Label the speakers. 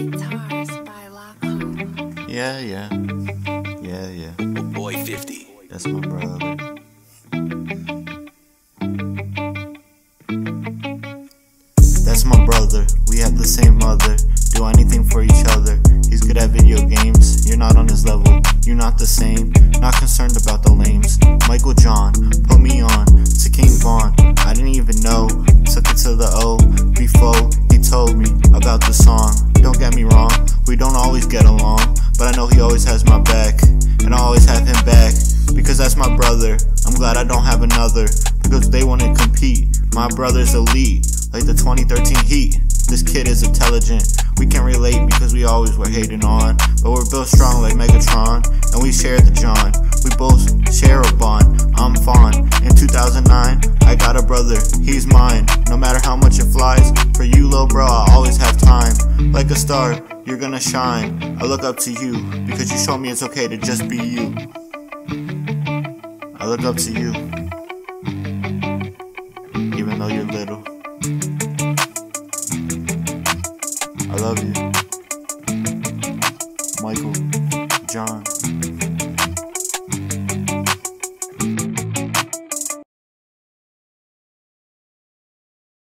Speaker 1: Guitars.
Speaker 2: Yeah, yeah. Yeah, yeah.
Speaker 3: Boyfifty.
Speaker 2: That's my brother. That's my brother. We have the same mother. Do anything for each other. He's good at video games. You're not on his level. You're not the same. Not concerned about the lames. Michael John, put me on to King Von. I didn't even know. Took it to the O before he told me about the song. Don't get me wrong, we don't always get along. But I know he always has my back. And I always have him back. Because that's my brother. I'm glad I don't have another. Because they wanna compete. My brother's elite. Like the 2013 Heat. This kid is intelligent. We can relate because we always were hating on. But we're built strong like Megatron. And we share the John. We both share a bond. I'm fond. In 2009, I got a brother. He's mine. No matter how much it flies. For you, little bro, I always have time. Like a star, you're gonna shine. I look up to you because you show me it's okay to just be you. I look up to you, even though you're little. I love you, Michael, John.